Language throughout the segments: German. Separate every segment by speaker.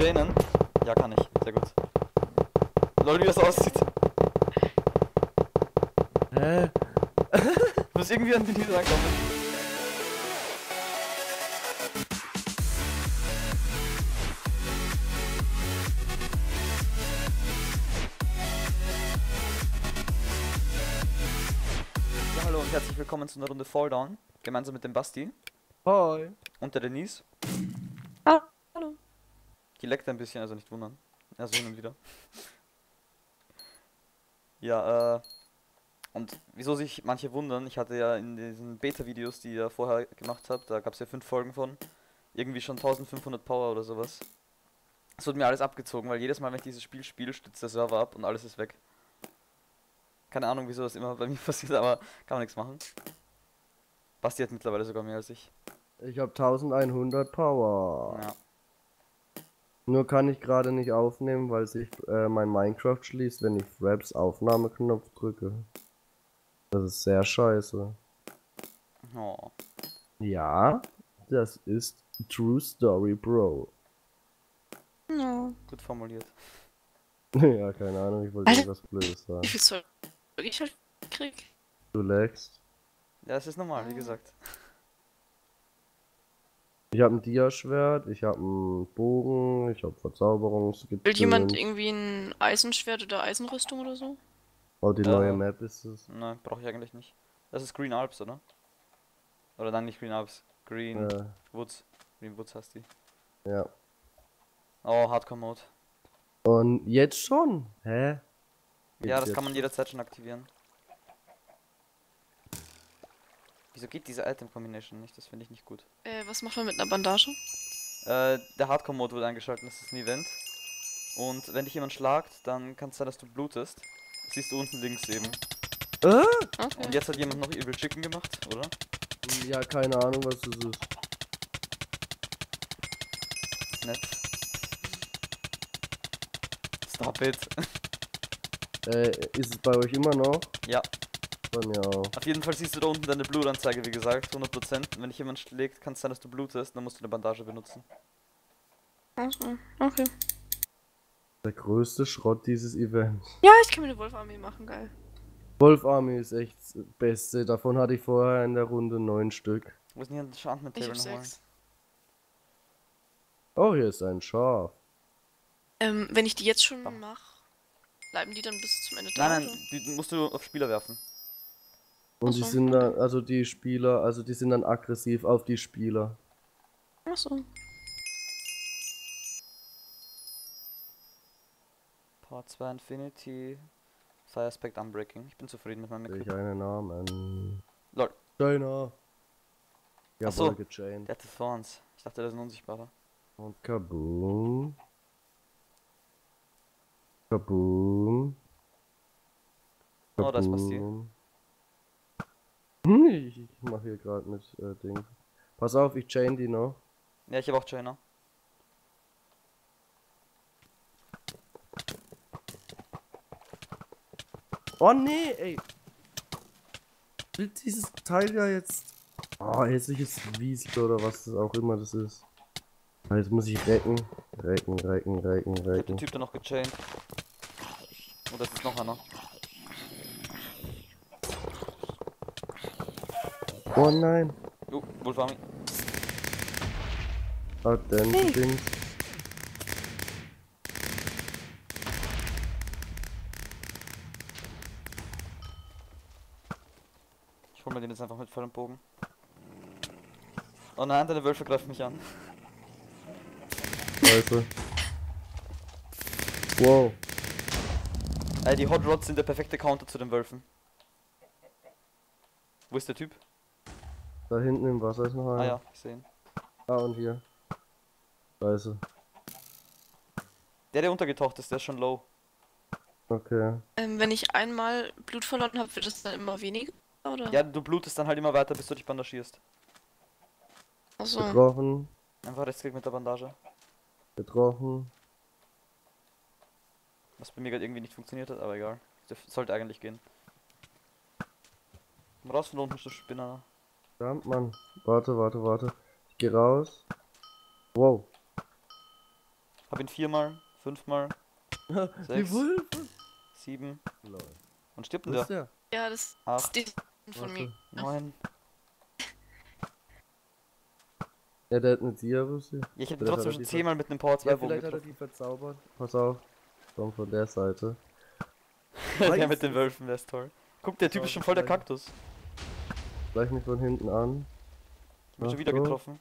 Speaker 1: Janen? Ja, kann ich. Sehr gut. Lol, wie das aussieht.
Speaker 2: Hä?
Speaker 1: Du musst irgendwie an den Lied rankommen. Ja, hallo und herzlich willkommen zu einer Runde Fall Down. Gemeinsam mit dem Basti
Speaker 2: Hi.
Speaker 1: und der Denise. Die leckt ein bisschen, also nicht wundern. Also hin und wieder. Ja, äh. Und wieso sich manche wundern, ich hatte ja in diesen Beta-Videos, die ihr vorher gemacht habt, da gab es ja fünf Folgen von, irgendwie schon 1500 Power oder sowas. Es wurde mir alles abgezogen, weil jedes Mal, wenn ich dieses Spiel spiele, stützt der Server ab und alles ist weg. Keine Ahnung, wieso das immer bei mir passiert, aber kann man nichts machen. Basti hat mittlerweile sogar mehr als ich.
Speaker 2: Ich habe 1100 Power.
Speaker 1: Ja.
Speaker 2: Nur kann ich gerade nicht aufnehmen, weil sich äh, mein Minecraft schließt, wenn ich Fraps Aufnahmeknopf drücke. Das ist sehr scheiße.
Speaker 1: Oh.
Speaker 2: Ja, das ist True Story, Bro.
Speaker 3: No.
Speaker 1: Gut formuliert.
Speaker 2: ja, keine Ahnung, ich wollte irgendwas Blödes sagen.
Speaker 3: Wie viel Zeug ich halt krieg?
Speaker 2: Du lagst.
Speaker 1: Ja, es ist normal, wie gesagt.
Speaker 2: Ich habe ein Dia-Schwert, ich habe einen Bogen, ich habe Verzauberungsgedöns.
Speaker 3: Will jemand irgendwie ein Eisenschwert oder Eisenrüstung oder so?
Speaker 2: Oh, die
Speaker 1: Äh.
Speaker 2: neue Map ist es.
Speaker 1: Nein, brauche ich eigentlich nicht. Das ist Green Alps, oder? Oder dann nicht Green Alps. Green
Speaker 2: Äh,
Speaker 1: Woods. Green Woods heißt die.
Speaker 2: ja.
Speaker 1: Oh, Hardcore Mode.
Speaker 2: Und jetzt schon? Hä?
Speaker 1: Ja,
Speaker 2: Geht's
Speaker 1: das
Speaker 2: jetzt
Speaker 1: kann man jederzeit schon aktivieren. Wieso geht diese Item Combination nicht? Das finde ich nicht gut.
Speaker 3: Äh, was macht man mit einer Bandage?
Speaker 1: Äh, der Hardcore Mode wurde eingeschaltet, das ist ein Event. Und wenn dich jemand schlagt, dann kann es sein, dass du blutest. Das siehst du unten links eben.
Speaker 2: Äh?
Speaker 3: Okay.
Speaker 1: Und jetzt hat jemand noch Evil Chicken gemacht, oder?
Speaker 2: Ja, keine Ahnung, was das ist.
Speaker 1: Nett. Stop it.
Speaker 2: Äh, ist es bei euch immer noch?
Speaker 1: ja,
Speaker 2: Bei mir auch.
Speaker 1: Auf jeden Fall siehst du da unten deine Blutanzeige, wie gesagt, 100%. Und wenn dich jemand schlägt, kann es sein, dass du blutest, dann musst du eine Bandage benutzen.
Speaker 3: Achso, okay.
Speaker 2: Der größte Schrott dieses Events.
Speaker 3: Ja, ich kann mir eine Wolfarmee machen, geil.
Speaker 2: Wolf Army ist echt das Beste. Davon hatte ich vorher in der Runde neun Stück.
Speaker 1: Wo ist denn hier ein Enchantment
Speaker 3: Ich
Speaker 1: Table
Speaker 3: hab sechs.
Speaker 2: Oh, hier ist ein Schaf.
Speaker 3: Ähm, wenn ich die jetzt schon mache, bleiben die dann bis zum Ende da?
Speaker 1: Nein, nein, die musst du auf Spieler werfen.
Speaker 2: Und
Speaker 3: Ach
Speaker 2: die
Speaker 3: so,
Speaker 2: sind dann, also die Spieler, also die sind dann aggressiv auf die Spieler.
Speaker 3: Achso.
Speaker 1: Part 2 Infinity. Fire Aspect Unbreaking. Ich bin zufrieden mit meinem
Speaker 2: Sehe ich
Speaker 1: Equip.
Speaker 2: einen Namen.
Speaker 1: Lol,
Speaker 2: China. Ja,
Speaker 1: Ach so.
Speaker 2: gechained.
Speaker 1: der hatte Thorns. Ich dachte, der ist ein unsichtbarer.
Speaker 2: Und kaboom. Kaboom.
Speaker 1: Oh, da ist Basti.
Speaker 2: Kaboom. Hm, Ich, ich mach hier gerade mit äh, Ding. Pass auf, ich chain die noch.
Speaker 1: Ja, ich habe auch Chainer.
Speaker 2: Oh nee, ey. Will dieses Teil ja jetzt. Oh, hässliches Wiesel oder was das auch immer das ist. Ah, Jetzt muss ich recken. Recken, recken, recken,
Speaker 1: Ich hab den
Speaker 2: recken.
Speaker 1: Typ da noch gechained. Oh, das ist noch einer.
Speaker 2: Oh nein.
Speaker 1: Jo, Wolfami.
Speaker 2: Ah, denn
Speaker 3: Hey.
Speaker 2: Dings.
Speaker 1: Ich hol mir den jetzt einfach mit vollem Bogen. Oh nein, deine Wölfe greifen mich an.
Speaker 2: Scheiße. Wow.
Speaker 1: Ey, die Hot Rods sind der perfekte Counter zu den Wölfen. Wo ist der Typ?
Speaker 2: Da hinten im Wasser ist noch einer.
Speaker 1: Ah ja, ich sehe ihn.
Speaker 2: Ah, und hier. Scheiße.
Speaker 1: Der, der untergetaucht ist, der ist schon low.
Speaker 2: Okay.
Speaker 3: Ähm, wenn ich einmal Blut verloren habe, wird es dann immer weniger? Oder?
Speaker 1: Ja, du blutest dann halt immer weiter, bis du dich bandagierst.
Speaker 3: Achso.
Speaker 2: Getroffen.
Speaker 1: Einfach rechtsklick mit der Bandage.
Speaker 2: Getroffen.
Speaker 1: Was bei mir gerade irgendwie nicht funktioniert hat, aber egal. Das sollte eigentlich gehen. Komm raus von unten, du Spinner.
Speaker 2: Verdammt, Mann. Warte, warte, warte. Ich geh raus. Wow.
Speaker 1: Hab ihn viermal, fünfmal,
Speaker 2: Die
Speaker 1: Sechs. Sieben.
Speaker 2: Lol.
Speaker 1: Und stirbt denn der?
Speaker 3: Ja, das
Speaker 1: Acht.
Speaker 3: ist die von mir.
Speaker 1: Neun.
Speaker 2: Ja, der hat eine Diarüsse.
Speaker 1: Ja, ich hätte trotzdem schon zehnmal mit einem Power 2
Speaker 2: Ja, vielleicht hat er
Speaker 1: getroffen.
Speaker 2: die verzaubert. Pass auf. Komm von der Seite.
Speaker 1: der mit den. Wölfen, der ist toll. Guck, der Typ ist schon voll der. Kaktus.
Speaker 2: Gleich mich von hinten an.
Speaker 1: Ich hab schon wieder
Speaker 2: so.
Speaker 1: getroffen.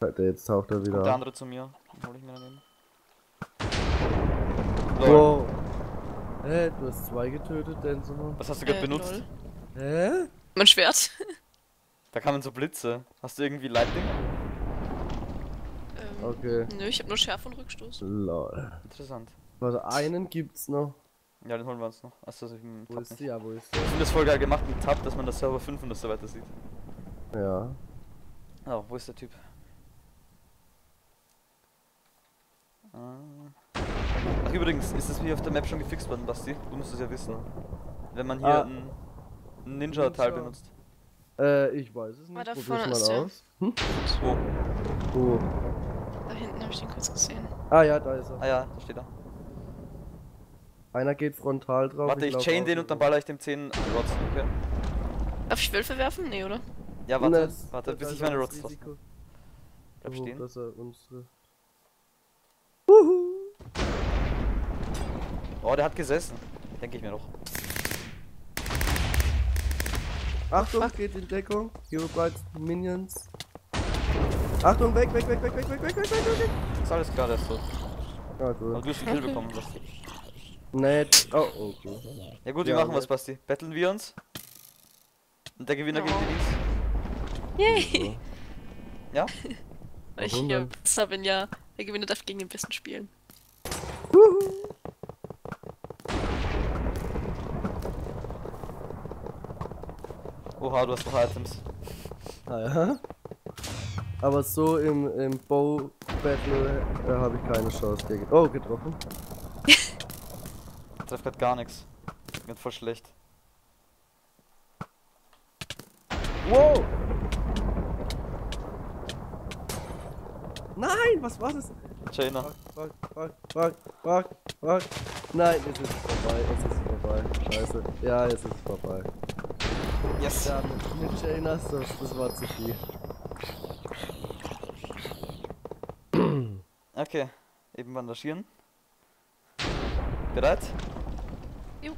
Speaker 2: Der jetzt taucht er wieder
Speaker 1: Kommt der
Speaker 2: an.
Speaker 1: andere zu mir. Den hol ich mir daneben.
Speaker 2: Wow. Hä, du hast zwei getötet, Denzimmer.
Speaker 1: Was hast du gerade
Speaker 3: Äh,
Speaker 1: benutzt?
Speaker 2: Hä?
Speaker 3: Mein Schwert.
Speaker 1: Da kamen so Blitze. Hast du irgendwie Lightning?
Speaker 3: ähm,
Speaker 2: Okay.
Speaker 3: Nö, ich hab nur Schärfe und Rückstoß.
Speaker 2: Lol.
Speaker 1: Interessant.
Speaker 2: Warte, einen gibt's noch.
Speaker 1: Ja, den holen wir uns noch. Achso, ich hm,
Speaker 2: Wo
Speaker 1: Tab
Speaker 2: ist die? Ja, wo ist
Speaker 1: Ich finde das voll geil gemacht mit Tab, dass man das Server 5 und das so weiter sieht.
Speaker 2: die? Ja.
Speaker 1: Oh, wo ist der Typ? Ah. Ach übrigens, ist das hier auf der Map schon gefixt worden, Basti? Du musst es ja wissen. Wenn man hier
Speaker 2: Ah.
Speaker 1: ein ein Ninja-Teil
Speaker 2: Ninja.
Speaker 1: benutzt.
Speaker 2: Äh, ich weiß es nicht.
Speaker 3: da
Speaker 2: Probier's
Speaker 3: vorne
Speaker 2: mal
Speaker 3: ist
Speaker 2: aus. Hm?
Speaker 1: Wo?
Speaker 2: Oh.
Speaker 3: Da hinten habe ich den kurz gesehen.
Speaker 2: Ah ja, da ist er.
Speaker 1: Ah ja, da steht er.
Speaker 2: Einer geht frontal drauf.
Speaker 1: Warte, ich
Speaker 2: lauf
Speaker 1: chain den und dann baller ich dem 10 Rods, okay?
Speaker 3: Darf ich Wölfe werfen? Nee, oder?
Speaker 1: Ja, warte,
Speaker 2: Das-
Speaker 1: warte,
Speaker 2: das
Speaker 1: bis ich meine Rods lasse.
Speaker 2: Risiko
Speaker 1: Bleib stehen.
Speaker 2: dass er uns.
Speaker 1: Oh, der hat gesessen. Denke ich mir doch.
Speaker 2: Achtung,
Speaker 3: fuck.
Speaker 2: geht in Deckung. Hero Brights Minions. Achtung, weg, weg, weg, weg, weg, weg, weg, weg, weg, weg, weg.
Speaker 1: Ist alles klar, der ist tot.
Speaker 2: Ah,
Speaker 1: Aber
Speaker 2: gut.
Speaker 1: du hast den Kill bekommen, Basti.
Speaker 2: Nett. Oh, okay.
Speaker 1: Ja gut, wir
Speaker 2: Ja,
Speaker 1: machen was. Basti. Battlen wir uns? Und der Gewinner
Speaker 3: Ja.
Speaker 1: geht Denise?
Speaker 3: Yay!
Speaker 1: Ja?
Speaker 3: Weil ich ja besser bin, ja. Der Gewinner darf gegen den Besten spielen.
Speaker 2: Wuhu.
Speaker 1: Oha, du hast noch Items.
Speaker 2: Ah, ja. Aber so im, im Bow Battle äh, habe ich keine Chance gegen. Oh, getroffen.
Speaker 1: Ich treff grad gar nichts. Wird voll schlecht.
Speaker 2: Wow! Nein, was war das?
Speaker 1: Jaina.
Speaker 2: Fuck, fuck, fuck, fuck, fuck. Nein, es ist vorbei, es ist vorbei. Scheiße. Ja, es ist vorbei.
Speaker 1: Yes.
Speaker 2: Ja, mit, mit Jaina, das, das war zu viel.
Speaker 1: Okay. Eben bandagieren. Bereit?
Speaker 3: Jo.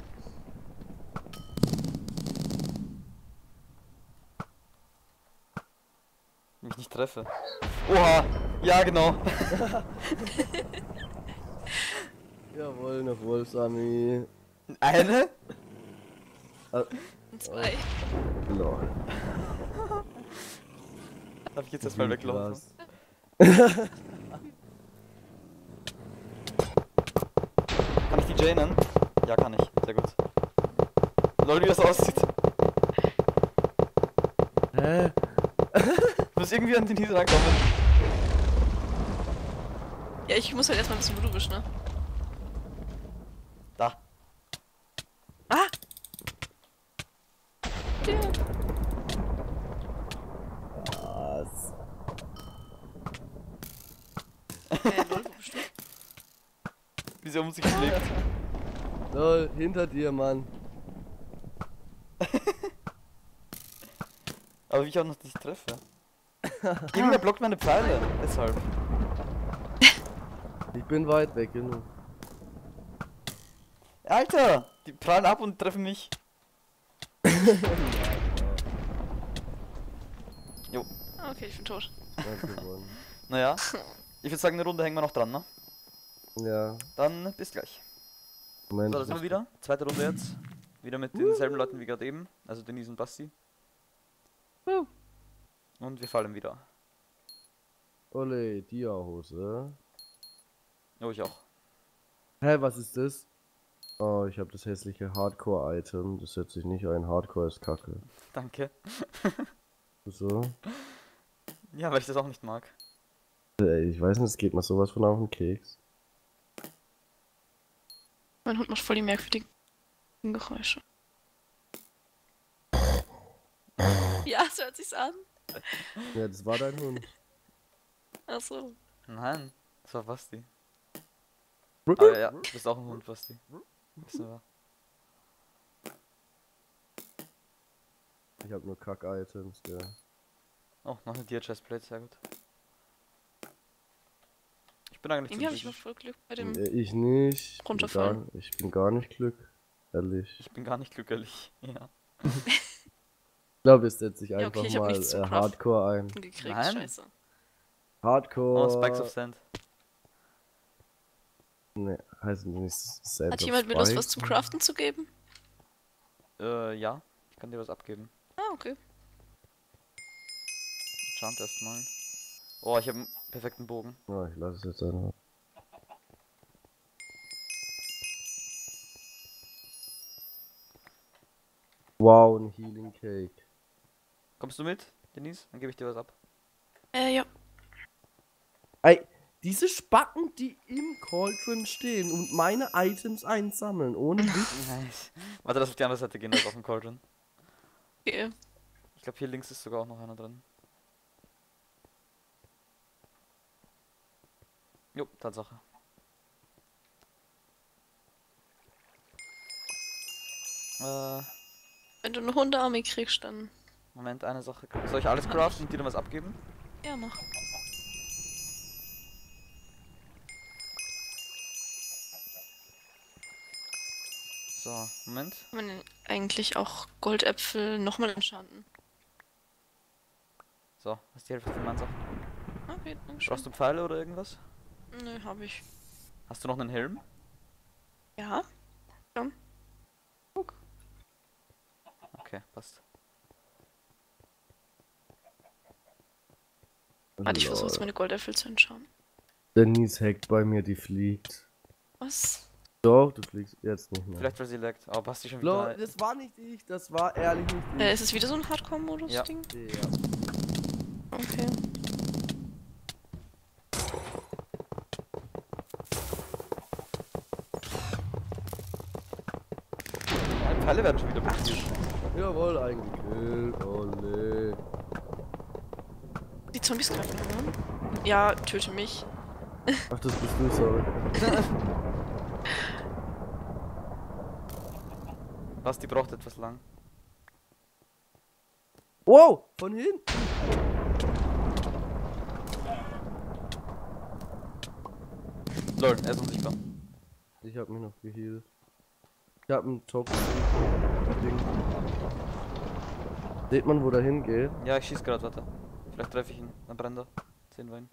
Speaker 1: Mich nicht treffe. Oha! Ja, genau.
Speaker 2: Jawohl, eine Wolfsarmee.
Speaker 1: Eine?
Speaker 3: Und zwei.
Speaker 2: Lol.
Speaker 1: Darf ich jetzt erstmal weglaufen? Kann ich die Janen? Ja, kann ich. Sehr gut. Lol, wie das aussieht.
Speaker 2: Hä?
Speaker 1: Du musst irgendwie an den Heat rankommen.
Speaker 3: Ja, ich muss halt erstmal ein bisschen Blut wischen, ne?
Speaker 1: Da.
Speaker 3: Ah! Ja.
Speaker 2: Was?
Speaker 3: Äh, lol, wo bist du?
Speaker 1: Wie sie um sich schlägt.
Speaker 2: Lol, hinter dir, Mann.
Speaker 1: Aber wie ich auch noch nicht treffe. Irgendwer blockt meine Pfeile. Deshalb.
Speaker 2: Ich bin weit weg genug.
Speaker 1: Alter! Die prallen ab und treffen mich. Jo.
Speaker 3: Okay, ich bin tot.
Speaker 1: Naja. Ich würde sagen, eine Runde hängen wir noch dran, ne?
Speaker 2: Ja,
Speaker 1: Dann bis gleich.
Speaker 2: Moment.
Speaker 1: So, da sind wir wieder. Zweite Runde jetzt. Wieder mit denselben Leuten wie gerade eben. Also Denise und Basti.
Speaker 3: Woo.
Speaker 1: Und wir fallen wieder.
Speaker 2: Ole, Dia-Hose.
Speaker 1: Oh, ich auch.
Speaker 2: Hä, was ist das? Oh, ich habe das hässliche Hardcore-Item. Das setzt sich nicht ein. Hardcore ist kacke.
Speaker 1: Danke.
Speaker 2: So.
Speaker 1: Ja, weil ich das auch nicht mag.
Speaker 2: Ey, ich weiß nicht, es geht mir sowas von auf den Keks.
Speaker 3: Mein Hund macht voll die merkwürdigen Geräusche. Ja, so hört sich's an.
Speaker 2: Ja, das war dein Hund.
Speaker 3: Achso.
Speaker 1: Nein, das war Basti. Ah ja, du bist auch ein Hund, Basti. Wissen wir.
Speaker 2: Ich habe nur Kack-Items, ja.
Speaker 1: Oh, noch eine Deer-Chestplate, sehr gut. Ich bin eigentlich
Speaker 3: Irgendwie habe ich mal voll Glück bei dem.
Speaker 2: Äh, Ich nicht. Ich bin, gar,
Speaker 3: Runterfallen.
Speaker 2: ich bin gar nicht Glück. Ehrlich.
Speaker 1: Ich bin gar nicht glücklich. Ja.
Speaker 2: Ich glaube, es setzt sich
Speaker 3: Ja,
Speaker 2: einfach
Speaker 3: okay, ich hab
Speaker 2: mal äh. Hardcore ein.
Speaker 3: gekriegt.
Speaker 1: Nein.
Speaker 3: Scheiße.
Speaker 2: Hardcore.
Speaker 1: Oh, Spikes of Sand.
Speaker 2: Ne, heißt nicht Sand
Speaker 3: Hat jemand mir das was zum Craften zu geben?
Speaker 1: Äh, ja. Ich kann dir was abgeben.
Speaker 3: Ah, okay.
Speaker 1: Chant erstmal. Oh, ich habe einen perfekten Bogen.
Speaker 2: Ja, ich lasse es jetzt einfach. Wow, ein Healing Cake.
Speaker 1: Kommst du mit, Denise? Dann gebe ich dir was ab.
Speaker 3: Äh, ja.
Speaker 2: Ey, diese Spacken, die im Cauldron stehen und meine Items einsammeln, ohne Witz.
Speaker 1: Nice. Warte, lass auf die andere Seite gehen, da ist auf dem Cauldron.
Speaker 3: Okay.
Speaker 1: Ich glaube, hier links ist sogar auch noch einer drin. Jo, Tatsache. Äh,
Speaker 3: Wenn du eine Hundearmee kriegst, dann.
Speaker 1: Moment, eine Sache. Soll ich alles craften und dir dann was abgeben?
Speaker 3: Ja, mach.
Speaker 1: So, Moment.
Speaker 3: Kann man eigentlich auch Goldäpfel nochmal enchanten?
Speaker 1: So, was ist die Hälfte von meinen Sachen?
Speaker 3: Okay, danke.
Speaker 1: Brauchst du Pfeile oder irgendwas?
Speaker 3: Nö, hab ich.
Speaker 1: Hast du noch einen Helm?
Speaker 3: Ja?
Speaker 1: Okay, passt.
Speaker 3: Warte, ich versuche jetzt
Speaker 2: Lol.
Speaker 3: meine Goldäpfel zu enchanten.
Speaker 2: Denise hackt bei mir, die fliegt.
Speaker 3: Was?
Speaker 2: Doch, du fliegst jetzt nicht mehr.
Speaker 1: Vielleicht weil sie laggt. Aber passt die schon
Speaker 2: Lol,
Speaker 1: wieder.
Speaker 2: das war nicht ich, das war ehrlich nicht ich.
Speaker 3: Äh, ist es wieder so ein Hardcore-Modus-Ding?
Speaker 2: Ja.
Speaker 3: Okay.
Speaker 1: Meine Pfeile werden schon wieder blockiert.
Speaker 2: Jawohl, eingekillt. Ole.
Speaker 3: Zombies greifen an. Ja, töte mich.
Speaker 2: Ach, das bist du, sorry.
Speaker 1: Was, die braucht etwas lang.
Speaker 2: Wow, von hinten.
Speaker 1: Lol, er ist unsichtbar.
Speaker 2: Ich hab mich noch geheilt. Ich hab einen Top. Ding. Seht man, wo der hingeht?
Speaker 1: Ja, ich schieß gerade, warte. Vielleicht treffe ich ihn. Dann brennt er. Sehen wir ihn.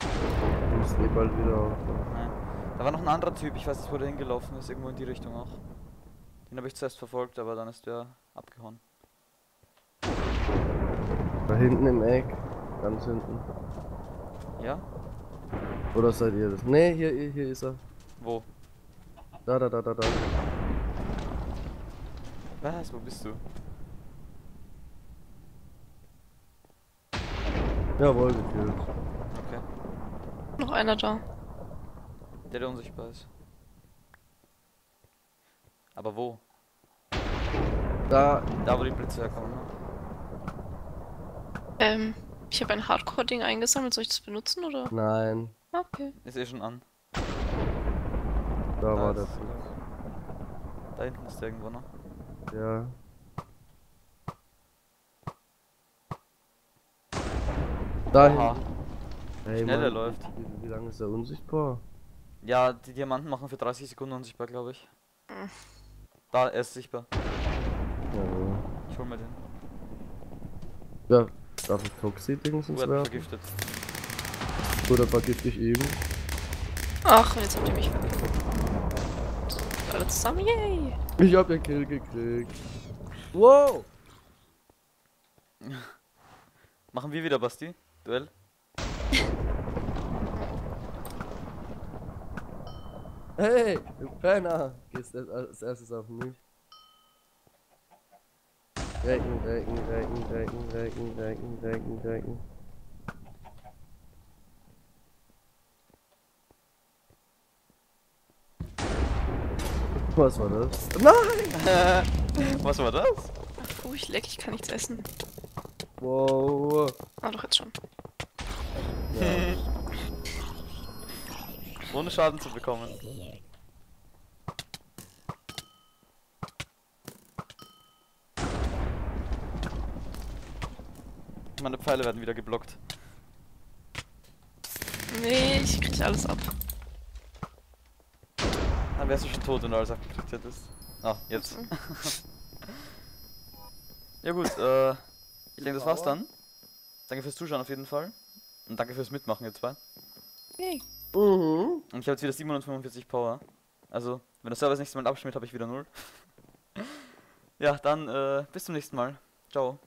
Speaker 2: Ich muss eh bald wieder auf.
Speaker 1: Nein. Da war noch ein anderer Typ, ich weiß nicht, wo der hingelaufen ist, irgendwo in die Richtung auch. Den habe ich zuerst verfolgt, aber dann ist der abgehauen.
Speaker 2: Da hinten im Eck. Ganz hinten.
Speaker 1: Ja?
Speaker 2: Oder seid ihr das? Ne, hier, hier, hier ist er.
Speaker 1: Wo?
Speaker 2: Da, da, da, da, da.
Speaker 1: Was? Wo bist du?
Speaker 2: Jawohl, gekillt.
Speaker 1: Okay.
Speaker 3: Noch einer da.
Speaker 1: Der, der unsichtbar ist. Aber wo?
Speaker 2: Da.
Speaker 1: Da, wo die Blitze herkommen, ne?
Speaker 3: Ähm, ich habe ein Hardcore-Ding eingesammelt. Soll ich das benutzen oder?
Speaker 2: Nein.
Speaker 3: Okay.
Speaker 1: Ist eh schon an.
Speaker 2: Da war
Speaker 1: ist
Speaker 2: der.
Speaker 1: er. Da hinten ist der irgendwo noch.
Speaker 2: Ja. Da. Hey,
Speaker 1: Schnell er
Speaker 2: Mann,
Speaker 1: läuft.
Speaker 2: Wie, wie lange ist er unsichtbar?
Speaker 1: Ja, die Diamanten machen für 30 Sekunden unsichtbar, glaube ich.
Speaker 3: Hm.
Speaker 1: Da, er ist sichtbar.
Speaker 2: Jawohl.
Speaker 1: Ich hol mir den.
Speaker 2: Ja, darf ich Toxi-Dings ins
Speaker 1: Wurde
Speaker 2: werfen?
Speaker 1: vergiftet.
Speaker 2: Oder vergifte ich ihn?
Speaker 3: Ach, jetzt habt ihr mich vergiftet. Alle zusammen, yay!
Speaker 2: Ich hab den Kill gekriegt. Wow!
Speaker 1: Machen wir wieder, Basti? Duell?
Speaker 2: Hey, du Penner! Gehst als- erstes auf mich. Recken, recken, recken, recken, recken, recken, recken, recken. Was war das? Nein!
Speaker 1: Was war das?
Speaker 3: Ach, oh, ich leck, ich kann nichts essen.
Speaker 2: Wow.
Speaker 3: Ah, doch, jetzt schon.
Speaker 2: Ja.
Speaker 1: Ohne Schaden zu bekommen. Meine Pfeile werden wieder geblockt.
Speaker 3: Nee, ich krieg alles ab.
Speaker 1: Dann wärst du schon tot, wenn du alles abgekriegt hättest. Ah, jetzt. ja gut, äh, ich denke, das war's dann. Danke fürs Zuschauen auf jeden Fall. Und danke fürs Mitmachen, ihr zwei.
Speaker 3: Yay.
Speaker 2: Mhm.
Speaker 1: Und ich habe jetzt wieder 745 Power. Also, wenn der Server das nächste Mal abschmiert, habe ich wieder 0. ja, dann äh, bis zum nächsten Mal. Ciao.